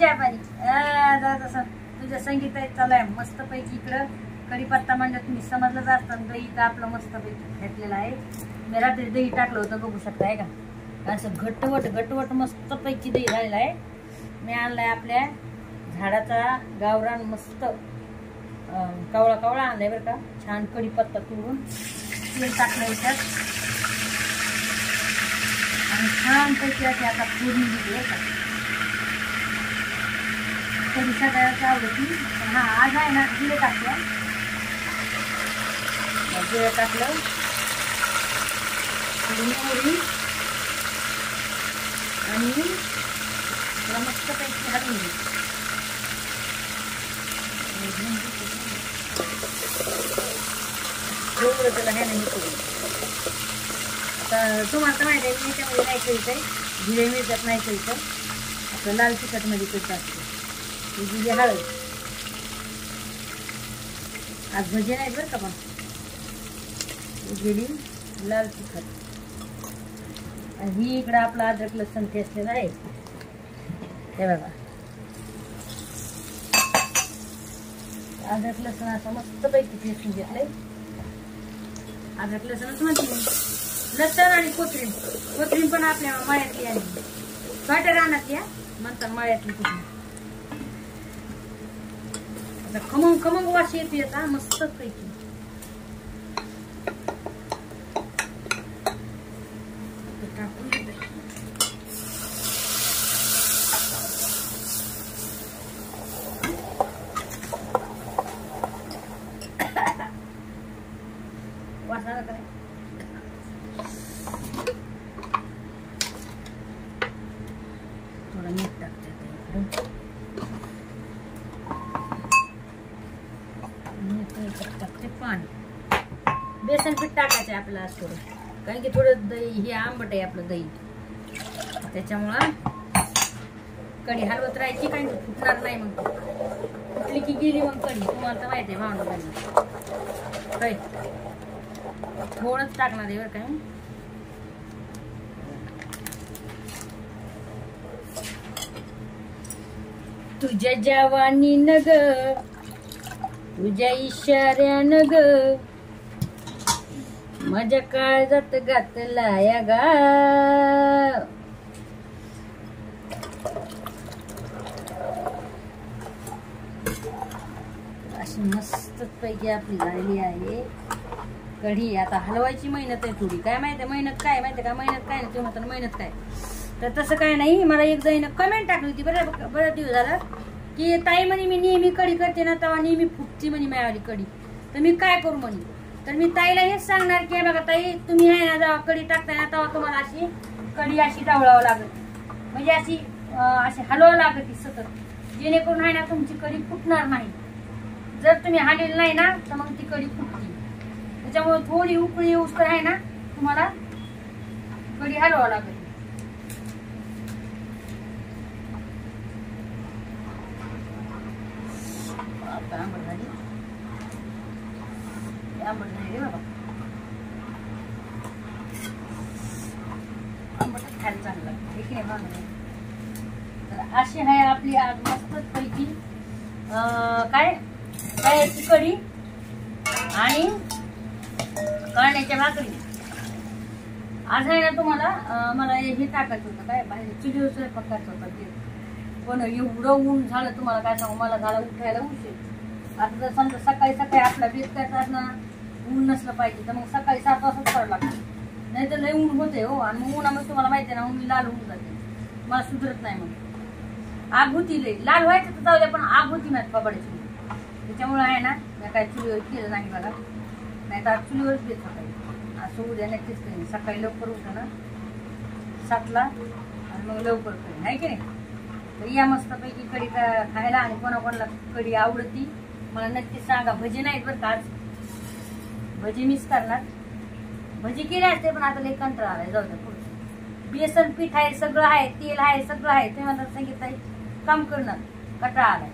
चहा पाणी अं, तसं संगीत आहे चालू आहे मस्त पैकी इकडं कढीपत्ता म्हणजे तुम्ही. समजलंच असतं. दही का आपलं मस्त पैकी घेतलेलं आहे. मी रात्री दही टाकलं होतं बघू शकता आहे का? असं घट्टवट घट्टवट मस्त पैकी दही झालेलं आहे. मी आणलाय आपल्या झाडाचा गावरान मस्त कावळा कवळा कवळा आणलाय बरं का. छान कढीपत्ता तोडून तेल टाकलं याच्यात आणि छान पैकी आता पूर्ण दिली आहे का. कधी सगळ्याच आवडती पण हा आज आहे ना जिरे टाकलं जिरे टाकलं थोडी मोहरी आणि तुला मस्त पैकी हलवून घे. एवढं त्याला ह्याने हे करून. आता तुम्हाला तर माहिती आहे मी त्यामध्ये नाही खेळत आहे जिरे मिरच्यात नाही करीत आहे आपलं लाल तिखटमध्ये करीत दिली हळद. आज भजी नाही बरं का पण ही लाल तिखट. आणि ही इकडं आपला अद्रक लसण ठेचलेला आहे. हे बघा. अद्रक लसण असं मस्त पैकी ठेचून घेतलंय. अद्रक लसणच म्हणते लसण आणि कोथरीन कोथरीन पण आपल्या मळ्यातली आहे. छोट्या रानातली म्हणतात मळ्यातली कुठली खमंग खमंग वास येते आता मस्त पैकी ते टाकून देते. वास आला का नाही? थोडं मीठ टाकते आता इकडं. आणि इथं याच्यात टाकते पाणी बेसन पीठ टाकायचं आहे आपल्याला थोडं. कारण की थोडं दही हे आंबट आहे आपलं दही. त्याच्यामुळं कढी हलवत राहायची काही फुटणार नाही मग. फुटली की गेली मग कढी. तुम्हाला तर माहिती आहे भावना काय थोडंच टाकणार आहे बरं काय तुझ्या जवानी नग तुझ्या इशाऱ्यानं नग माझ्या काळजात घातला या गा अशी मस्त पैकी आपली झालेली आहे. कढी आता हलवायची मेहनत आहे थोडी. काय माहिती मेहनत काय माहिती का? मेहनत काय नाही तुम्ही म्हणता मेहनत काय. तर तसं काय नाही. मला एक जण कमेंट टाकली होती. बरं बरं दिवस झालं की ताई म्हणे मी नेहमी कढी करते ना तेव्हा नेहमी फुटती म्हणे मायावाली कढी. तर मी काय करू म्हणे? तर मी ताईला हेच सांगणार की बघा ताई तुम्ही आहे ना जेव्हा कढी टाकताय ना तेव्हा तुम्हाला अशी कढी अशी डावळावं लागत म्हणजे अशी अशी हलवावं लागत ती सतत. जेणेकरून आहे ना तुमची कढी फुटणार नाही. जर तुम्ही हालेल नाही ना तर मग ती कढी फुटली त्याच्यामुळे थोडी उकळी येऊस तर आहे ना तुम्हाला कढी हलवावं लागत आता आंबट झाली ती आंबट बाबा. खायला चांगलं तर अशी आहे आपली आज मस्त पैकी अं, काय? काळ्याची कढी आणि कळण्याच्या भाकरी. आज आहे ना तुम्हाला मला हे टाकायचं होतं काय? बाहेर चुलीवर स्वयंपाक करायचं होतं ते. पण एवढं ऊन झालं तुम्हाला काय सांगू? मला झालं उठायला उशीर. आता जर समजा सकाळी सकाळी आपला बेत करतात ना ऊन नसलं पाहिजे तर मग सकाळी सात वाजताच करावं लागतं. नाही तर लय ऊन होते हो. आणि मग उन्हामध्ये तुम्हाला माहिती आहे ना मग मी लाल होऊन जाते. मला सुधरत नाही मग. आग होती लय. लाल व्हायचं तर जाऊ द्या पण आग होती माझ्या कपाडाची त्याच्यामुळे आहे ना मी काय चुलीवर केलं नाही बघा. नाही तर आज चुलीवरच घेत सकाळी असं उद्या नक्कीच करेन. सकाळी लवकर उठा ना. सातला आणि मग लवकर करेन. आहे की नाही? तर या मस्तपैकी कढी खायला आणि कोणाकोणाला कढी आवडती मला नक्की सांगा. भजी नाहीत बरं का आज. भजी मिस करणार. भजी केली असते पण आता लेखन आलाय. जाऊ द्या पुढे. बेसन पीठ आहे सगळं आहे तेल आहे सगळं आहे. ते मला सांगितलं आहे, काम करणार कंटाळा आलाय.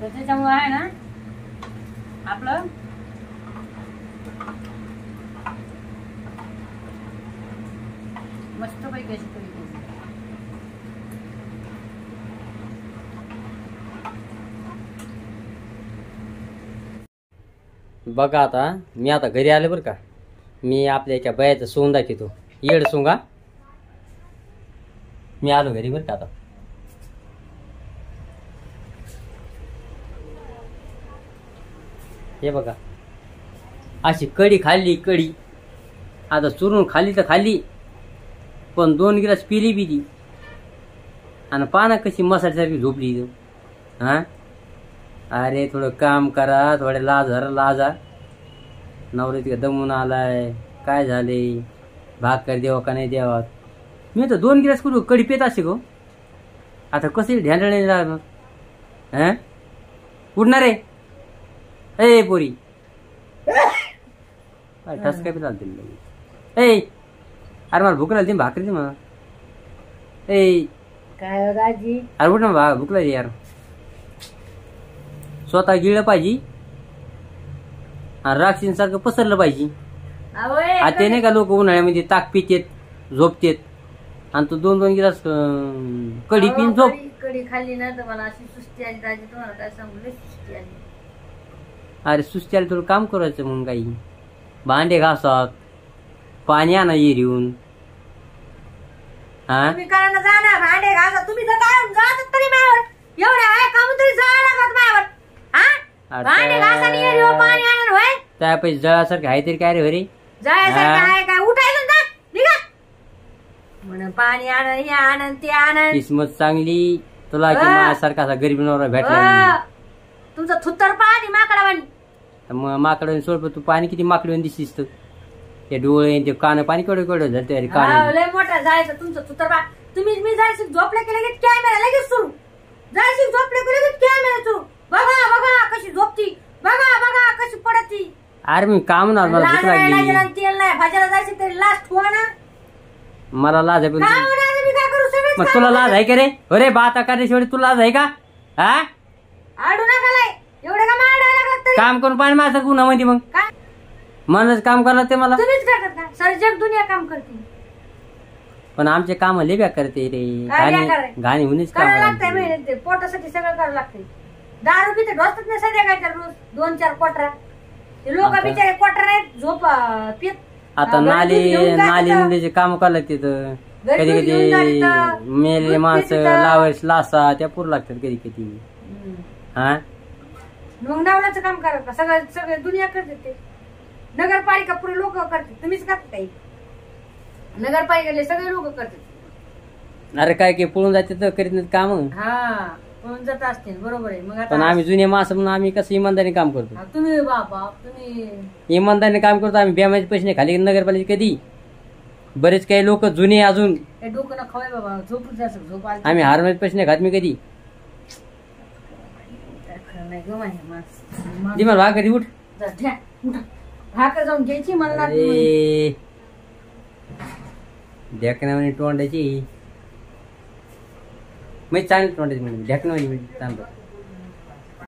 तर त्याच्यामुळे आहे ना आपलं सोपी अशी कढी केली. बघा आता मी आता घरी आले बरं का. मी आपल्या एका बयाचा सोंग दाखवतो येड सोंगा. मी आलो घरी बरं का आता. हे बघा. अशी कडी खाल्ली कडी. आता चुरून खाल्ली तर खाल्ली. पण दोन गिलास पिली बिली आणि पाना कशी मसाल्यासारखी झोपली हां हा? अरे थोडं काम करा थोडे लाजा लाजा नवरे तिकडे दमून आलाय. काय झाले? भाकर द्यावा का नाही द्यावा मी तर दोन गिलास करू कडी पेत असे गो. आता कसे ढ्यांडळ नाही लागणार हं? उडणार आहे? ए पोरी. ठस काय पिला ए अरे मला भूक लागली भाकरी दे मला ए. काय हो अरे उठ ना भूक लागली यार. स्वतः गिळलं पाहिजे. आणि राक्षींसारखं पसरलं पाहिजे. आता नाही का लोक उन्हाळ्यामध्ये ताक पितेत झोपतेत. आणि तू दोन दोन गिलास कढी पिन झोप. कढी- खाल्ली ना तर मला अशी सुस्ती आली. दाजी तुम्हाला काय सांगू? सुस्ती आली. अरे सुस्त्याला थोडं काम करायचं म्हणून काही. भांडे घासात पाणी आणा येऊन हा? तुम्ही करा ना जा ना भांडे घासा. तुम्ही जर काय जात तरी माझ्यावर. एवढ्या आहे काम तरी जा लागत माझ्यावर. भांडे येरी हो, पाणी आणून होय? त्या पैसे जळासारखं आहे तरी काय रे हा. काय? उठायचं ना निघा. पाणी हे ते आण. किस्मत चांगली. तुला. माझ्यासारखा असा गरीब नवरा भेटला तुमचं थुत्तर पाणी माकडा मग माकडं सोड पण तू पाणी किती माकडं दिसतीस तू? ते डोळे ते कान पाणी केवढं केवढं झालं अरे हा, कान लय मोठा जायचं तुमचं थुत्तर पा तुम्ही मी जायचं झोपले की लगेच कॅमेरा लगेच सुरू. जायचं झोपले की लगेच कॅमेरा सुरू. बघा बघा कशी झोपती. बघा बघा कशी पडती. अरे मी काम ना मला भूक लाल नाही लागली लागेल, तेल नाही. भाज्याला जायचं तरी लास्ट ठेवा ना मला लाज आहे पण काय होणार मी काय करू? सगळेच मग काम तुला. लाज आहे का रे? अरे बाता करण्याशिवाय तुला लाज आहे का? हा आडू नका लय. एवढे का मारडा लागला तरी? काम करून पाणी माझं गुन्हामध्ये मग. काय मनच काम करलं ते मला. तुम्हीच करतात का? सर जग दुनिया काम करते. पण आमचे काम बेकार करते रे. काय घाणी आहे? घाणी होणीच काम करायला लागतंय मेहनत ते. पोटासाठी सगळं करावं लागतंय. दारू पिते ढोसतात नाही संध्याकाळच्या रोज दोन चार कोटरा. ते लोक आता- बिचारे कोटरा नाहीत झोप अं, पित. आता नाली दूध घेऊन जातात. नाली नदीचे काम करायला तिथं. घरी कधी दूध घेऊन कधी जातात. दूध माणसं पितात. लासा त्या पूर लागतात कधी कधी. हम्म. हा? मग नवलाचं काम करत का सगळं सगळे दुनिया करते ते. नगरपालिका पुरे लोक करते. तुम्हीच करता काही नगरपालिकेले सगळे लोक करते. अरे काय काय पळून जाते तर करीत नाहीत काम? हा. जात असतील बरोबर आहे. मग पण आता आम्ही जुने माणसं म्हणून आम्ही कसं इमानदारी काम करतो? हा, तुम्ही बाबा तुम्ही इमानदारीने काम करतो आम्ही बेमाचे पैसे नाही खाली नगरपालिका कधी? बरेच काही लोक जुने अजून हे डोकं ना खवाय बाबा झोप आली. आम्ही हारमाचे पैसे नाही खात मी कधी. काय खरं नाही गं माझ्या माणसं. दे मला भाकरी उठ. जा, उठा. भाकर जाऊन घ्यायची मला लागली. अरे. तोंडाची. మై ఛానల్ ట్వంటీ మినిట్ ఎక్కడ మినిట్